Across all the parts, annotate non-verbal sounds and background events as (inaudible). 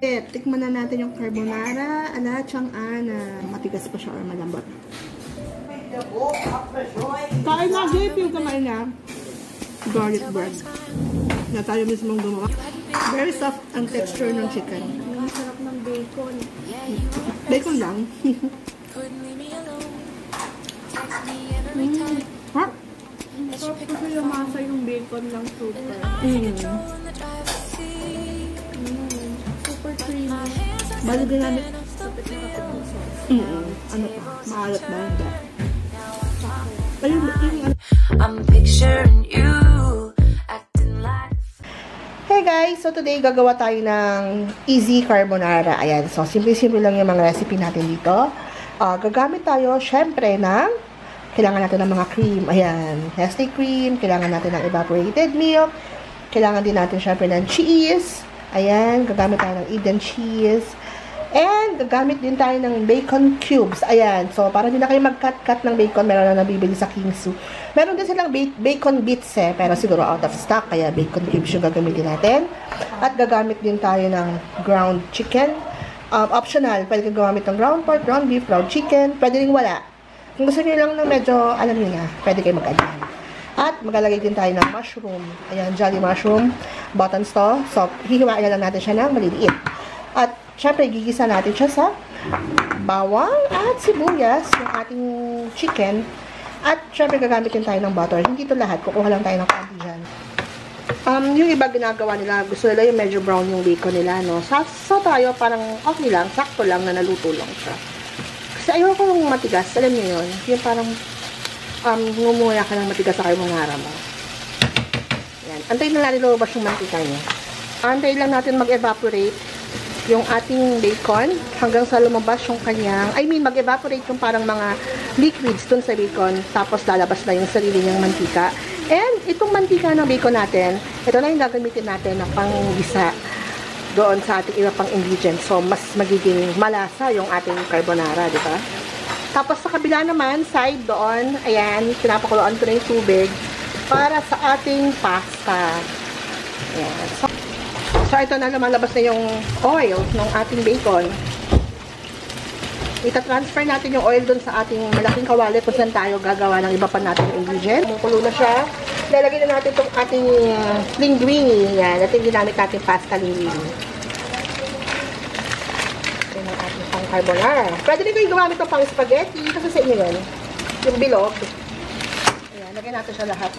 Eh, tikman na natin yung carbonara ala chang ana. Matigas pa siya or malambot. Kain na, Gabe, yung kamay na. Garlic bread. Na tayo mismo gumawa. Very soft ang texture ng chicken. Ang sarap ng bacon. Bacon lang. mm. Ha? Sarap kasi yung masa yung bacon lang super. Mm. Bali ginamit. Kapit na kapit ng sauce. Mm. Ano pa? Maalat ba? Hindi. Ayun, yung ano. I'm picturing you acting like Hey guys! So today gagawa tayo ng easy carbonara. Ayan. So simple-simple lang yung mga recipe natin dito. Ah, gagamit tayo syempre ng kailangan natin ng mga cream. Ayan. Nestle cream. Kailangan natin ng evaporated milk. Kailangan din natin syempre ng cheese. Ayan. Gagamit tayo ng Eden cheese. And gagamit din tayo ng bacon cubes. Ayan. So, para hindi na kayo mag-cut-cut ng bacon, meron na nabibili sa Kingsu. Meron din silang ba- bacon bits eh, pero siguro out of stock, kaya bacon cubes yung gagamitin natin. At gagamit din tayo ng ground chicken. Um, optional, pwede kang gumamit ng ground pork, ground beef, ground chicken. Pwede rin wala. Kung gusto niyo lang ng medyo, alam niyo na, pwede kayo mag-add yan. At maglalagay din tayo ng mushroom. Ayan, jolly mushroom. Buttons to. So, hihiwain na lang natin siya ng maliliit. At, syempre, gigisa natin siya sa bawang at sibuyas, yung ating chicken. At, syempre, gagamit din tayo ng butter. Hindi ito lahat. Kukuha lang tayo ng konti dyan. Um, yung iba ginagawa nila, gusto nila yung medyo brown yung bacon nila, no? Sa, sa tayo, parang okay lang, sakto lang na naluto lang siya. Kasi ayoko yung matigas, alam niyo yun? Yung parang, um, ngumuya ka ng matigas sa kayo mga harap. Yan. Antayin na natin lumabas yung mantika niya. Antayin lang natin mag-evaporate yung ating bacon hanggang sa lumabas yung kanyang, I mean, mag-evaporate yung parang mga liquids dun sa bacon tapos lalabas na yung sarili niyang mantika. And itong mantika ng bacon natin, ito na yung gagamitin natin na pang-gisa doon sa ating iba pang ingredients. So, mas magiging malasa yung ating carbonara, di ba? Tapos sa kabila naman, side doon, ayan, pinapakuluan ko na yung tubig para sa ating pasta. Ayan. So, so ito na lumalabas na yung oil ng ating bacon. Ita-transfer natin yung oil dun sa ating malaking kawali kung saan tayo gagawa ng iba pa natin ingredient. Kumukulo na siya. Lalagyan na natin itong ating uh, linguine. Yan. Ito yung ginamit natin pasta pang carbonara. Pwede rin kayo gumamit ng pang spaghetti. Kasi sa inyo yun. Yung bilog. Ayan. Lagyan natin siya lahat.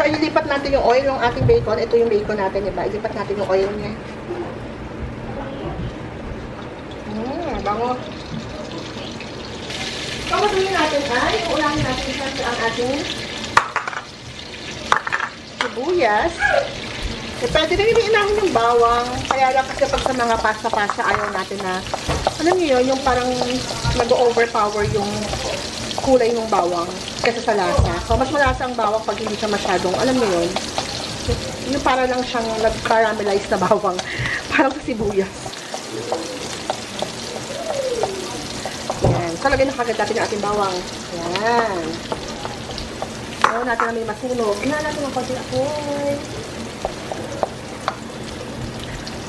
So, ililipat natin yung oil ng ating bacon. Ito yung bacon natin, diba? Ilipat natin yung oil niya. Mmm, bango. So, matuloy natin ay, uulahin natin siya ang ating sibuyas. Eh, pwede rin inahin yung bawang. Kaya lang kasi pag sa mga pasta-pasta, ayaw natin na, alam niyo yun, yung parang nag-overpower yung kulay ng bawang kaysa sa lasa. So, mas malasa ang bawang pag hindi siya masyadong, alam niyo yun, yung para lang siyang nag-caramelize na bawang. (laughs) Parang sa sibuyas. Yan. So, lagyan na kagad natin yung ating bawang. Yan. Ayaw natin na may masunog. Hinahan natin ng konti apoy.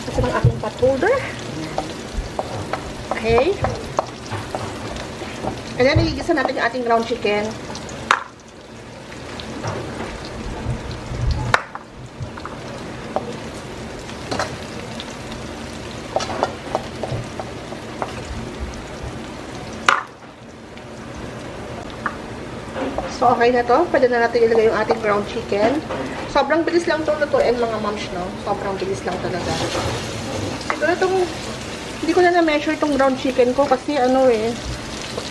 Kasi ng ating pot holder. Okay. And then, igisa natin yung ating ground chicken. So, okay na to. Pwede na natin ilagay yung ating ground chicken. Sobrang bilis lang itong lutuin, mga moms, no? Sobrang bilis lang talaga. Siguro itong, hindi ko na na-measure itong ground chicken ko kasi ano eh,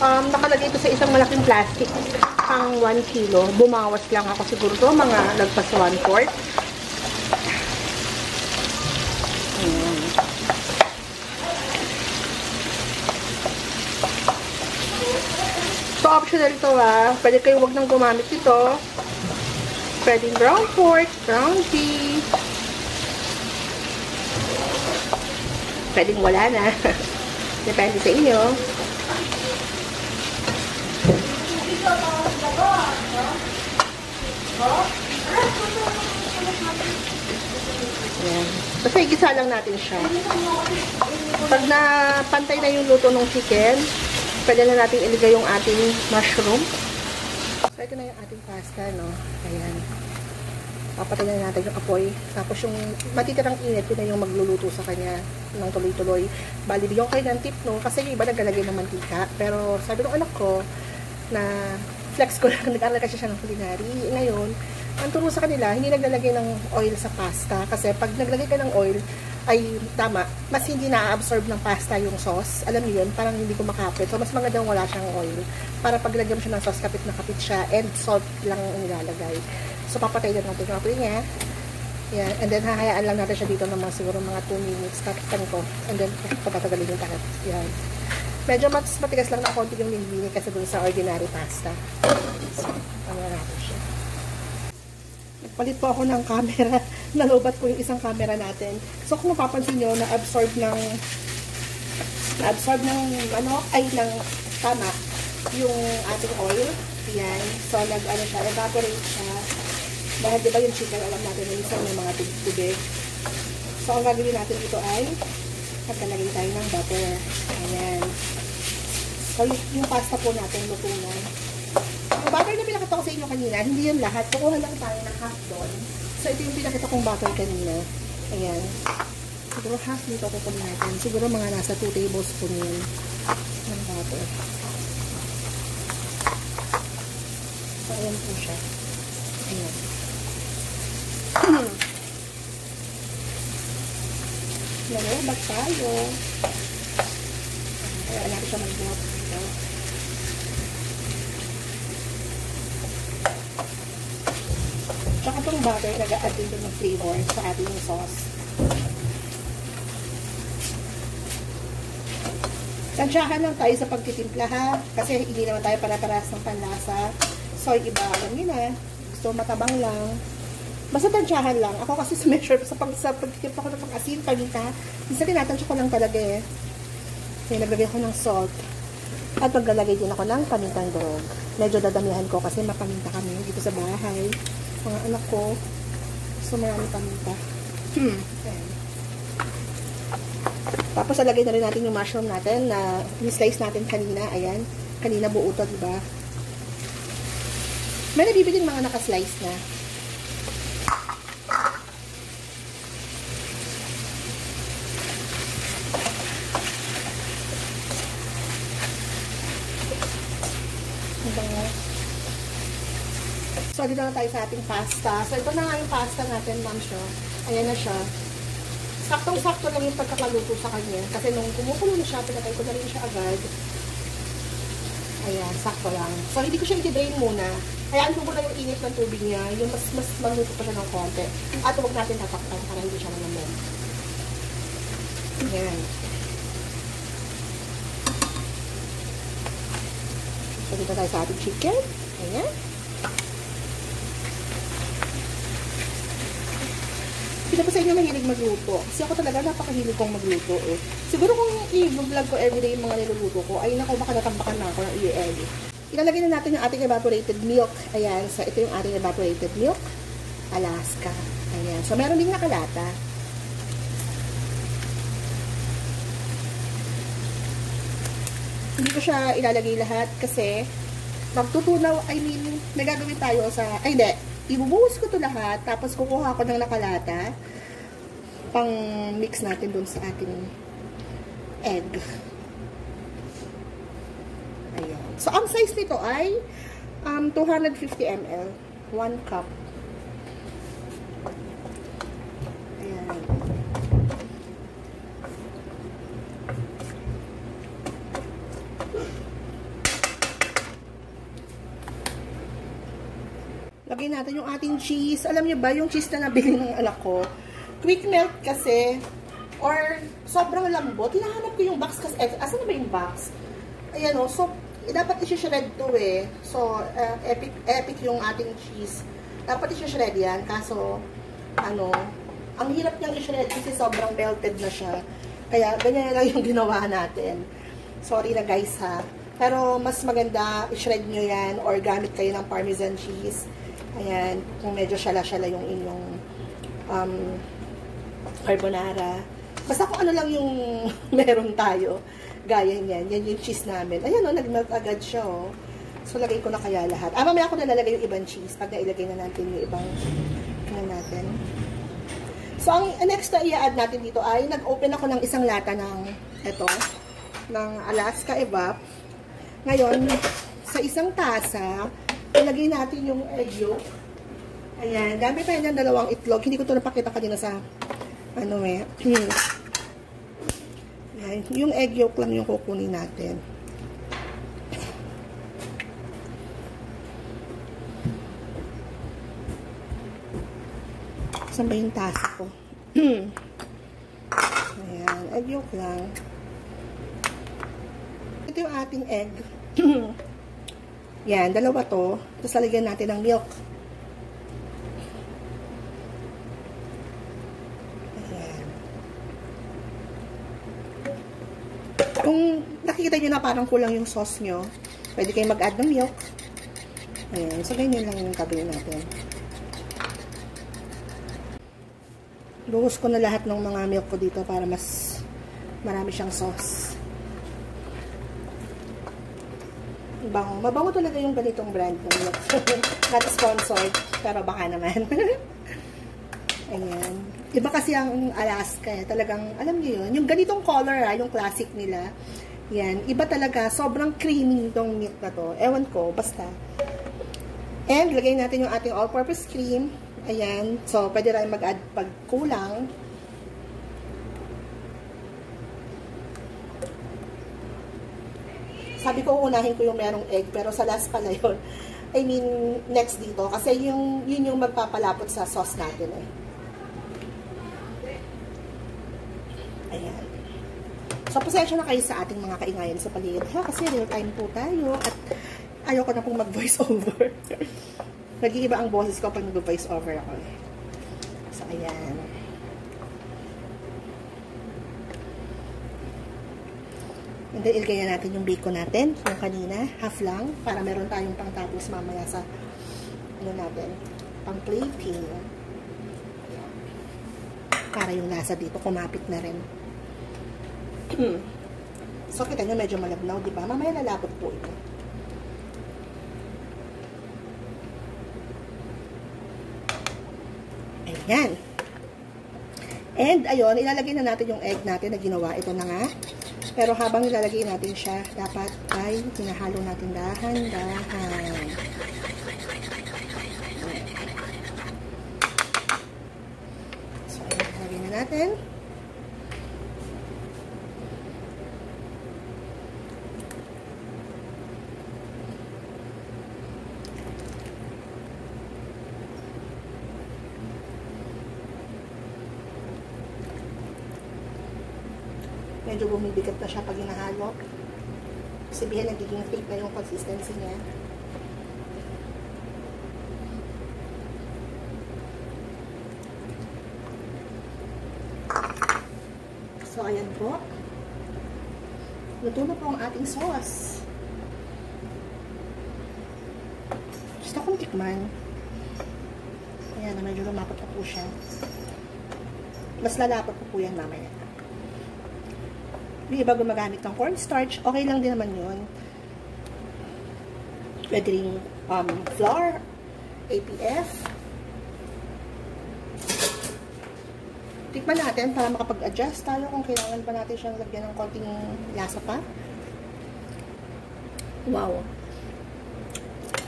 um, nakalagay ito sa isang malaking plastic pang 1 kilo. Bumawas lang ako siguro to, mga lagpas 1 quart. So, optional to ah. Pwede kayo wag nang gumamit ito. Pwedeng ground pork, ground beef. Pwedeng wala na. (laughs) Depende sa inyo. Ayan. Basta igisa lang natin siya. Pag na pantay na yung luto ng chicken, pwede na natin iligay yung ating mushroom. So, ito na yung ating pasta, no? Ayan. Papatay na natin yung apoy. Tapos yung matitirang init, yun na yung magluluto sa kanya ng tuloy-tuloy. Bali, bigyan ko kayo ng tip, no? Kasi yung iba naglalagay ng mantika. Pero sabi ng anak ko, na flex ko (laughs) lang, nag-aral kasi siya ng culinary. Ngayon, ang turo sa kanila, hindi naglalagay ng oil sa pasta. Kasi pag naglagay ka ng oil, ay tama, mas hindi na-absorb ng pasta yung sauce. Alam niyo yun, parang hindi ko makapit. So, mas magandang wala siyang oil. Para pag lagyan mo siya ng sauce, kapit na kapit siya. And salt lang ang nilalagay. So, papatay na natin yung apoy niya. Yan. And then, hahayaan lang natin siya dito ng mga siguro mga 2 minutes. Takitan ko. And then, papatagalin yung takip. Yan. Medyo mas matigas lang na konti yung lingbini kasi dun sa ordinary pasta. So, ano natin siya. Nagpalit po ako ng camera. (laughs) Nalobat ko yung isang camera natin. So, kung mapapansin nyo, na-absorb ng na-absorb ng ano, ay ng tama yung ating oil. Yan. So, nag, ano siya, evaporate siya. Dahil di ba yung chicken, alam natin na minsan may mga tubig-tubig. So, ang gagawin natin dito ay magkalagay tayo ng butter. Ayan. So, yung, pasta po natin, luto na. Yung butter na pinakita ko sa inyo kanina, hindi yan lahat. Kukuha lang tayo ng half doon. So, ito yung pinakita kong butter kanina. Ayan. Siguro half nito kukunin natin. Siguro mga nasa 2 tablespoon yun ng butter. So, ayan po siya. Ayan. (clears throat) Lalabag tayo. Kaya natin siya mag-block dito. Tsaka itong butter, nag-add din ng flavor sa ating sauce. Tansyahan lang tayo sa pagtitimpla ha. Kasi hindi naman tayo para-paras ng panlasa. So, yung iba, alam nyo na. Gusto matabang lang. Basta tansyahan lang. Ako kasi sa measure, sa, pag, sa pagtitimpla ko ng pang-asin, paminta, minsan tinatansya ko lang talaga eh. Kaya naglagay ako ng salt. At maglalagay din ako ng pamintang durog. Medyo dadamihan ko kasi mapaminta kami dito sa bahay. Mga anak ko. So, marami paminta. Hmm. Ayan. Tapos, alagay na rin natin yung mushroom natin na ni-slice natin kanina. Ayan. Kanina buo to, diba? May nabibiling mga nakaslice na. Mabango. So, dito na tayo sa ating pasta. So, ito na nga yung pasta natin, ma'am siya. Ayan na siya. Saktong-sakto lang yung pagkakaluto sa kanya. Kasi nung kumukulo na siya, pinatay ko na rin siya agad. Ayan, sakto lang. So, hindi ko siya i-drain muna. Hayaan ko muna yung init ng tubig niya. Yung mas, mas maluto pa siya ng konti. At huwag natin tatakpan para hindi siya manamon. Ayan. So, dito tayo sa ating chicken. Ayan. Hindi ko sa inyo mahilig magluto. Kasi ako talaga napakahilig kong magluto eh. Siguro kung i-vlog ko everyday yung mga niluluto ko, ay naku, baka natambakan na ako ng i-edit. Ilalagay na natin yung ating evaporated milk. Ayan. So, ito yung ating evaporated milk. Alaska. Ayan. So, meron din nakalata. Hindi ko siya ilalagay lahat kasi magtutunaw, I mean, nagagawin tayo sa, ay hindi, ibubuhos ko to lahat, tapos kukuha ko ng nakalata, pang mix natin dun sa ating egg. Ayan. So, ang size nito ay um, 250 ml. 1 cup. Ayan. Lagyan natin yung ating cheese. Alam niyo ba, yung cheese na nabili ng anak ko, quick melt kasi, or sobrang lambot. Hinahanap ko yung box kasi, eh, asan na ba yung box? Ayan o, so, eh, dapat isi-shred to eh. So, uh, epic, epic yung ating cheese. Dapat isi-shred yan, kaso, ano, ang hirap niyang i-shred kasi sobrang melted na siya. Kaya, ganyan lang yung ginawa natin. Sorry na guys ha. Pero, mas maganda, i-shred nyo yan or gamit kayo ng parmesan cheese. Ayan, kung medyo syala-syala yung inyong um, carbonara. Basta kung ano lang yung (laughs) meron tayo. Gaya niyan. Yan yung cheese namin. Ayan o, nag-melt agad siya o. So, lagay ko na kaya lahat. Ah, mamaya ako na lalagay yung ibang cheese pag nailagay na natin yung ibang na natin. So, ang next na i-add natin dito ay nag-open ako ng isang lata ng ito, ng Alaska Evap. Ngayon, sa isang tasa, ilagay natin yung egg yolk. Ayan, dami tayo ng dalawang itlog. Hindi ko ito napakita kanina sa ano eh. Ayan, yung egg yolk lang yung kukunin natin. Saan ba yung tasa ko? (clears throat) Ayan, egg yolk lang. Ito yung ating egg. (clears throat) Yan, dalawa to. Tapos lalagyan natin ng milk. Ayan. Kung nakikita nyo na parang kulang yung sauce nyo, pwede kayo mag-add ng milk. Ayan, so ganyan lang yung gagawin natin. Buhos ko na lahat ng mga milk ko dito para mas marami siyang sauce. Bango. Mabango talaga yung ganitong brand ng milk. (laughs) Not sponsored, pero baka naman. (laughs) Ayan. Iba kasi ang Alaska eh. Talagang, alam niyo yun, yung ganitong color ah, yung classic nila. Yan. Iba talaga. Sobrang creamy itong milk na to. Ewan ko, basta. And, lagay natin yung ating all-purpose cream. Ayan. So, pwede rin mag-add pag kulang. Sabi ko, unahin ko yung merong egg, pero sa last pala yun. (laughs) I mean, next dito. Kasi yung, yun yung magpapalapot sa sauce natin eh. Ayan. So, pasensya na kayo sa ating mga kaingayan sa paligid. Ha, kasi real time po tayo. At ayoko na pong mag-voice (laughs) over. Nag-iiba ang boses ko pag nag-voice over ako. So, ayan. And then, ilagay na natin yung bacon natin. Yung kanina, half lang. Para meron tayong pang tapos mamaya sa, ano natin, pang plating. Ayan. Para yung lasa dito, kumapit na rin. (clears throat) so, kita nyo, medyo malabnaw, di ba? Mamaya lalapot po ito. Ayan. And, ayun, ilalagay na natin yung egg natin na ginawa. Ito na nga. Pero habang ilalagay natin siya, dapat ay hinahalo natin dahan-dahan. So, ilalagay na natin. Medyo bumibigat na siya pag hinahalo. Sabihin, nagiging thick na yung consistency niya. So, ayan po. Luto na po ang ating sauce. Gusto kong tikman. Ayan, na medyo lumapot na po siya. Mas lalapot po po yan mamaya. Yung iba gumagamit ng cornstarch, okay lang din naman yun. Pwede rin um, flour, APF. Tikman natin para makapag-adjust tayo kung kailangan pa natin siyang lagyan ng konting lasa pa. Wow.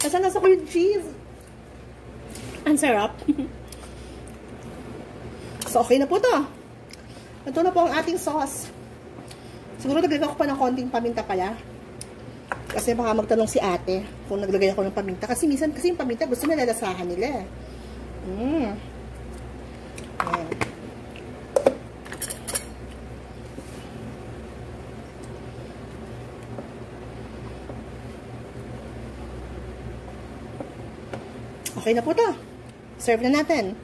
Kasi nasa ko yung cheese. Ang sarap. (laughs) so, okay na po to. Ito na po ang ating sauce. Siguro naglagay ako pa ng konting paminta pala. Kasi baka magtanong si ate kung naglagay ako ng paminta. Kasi minsan, kasi yung paminta gusto nila lalasahan nila. Mmm. Ayan. Okay na po to. Serve na natin.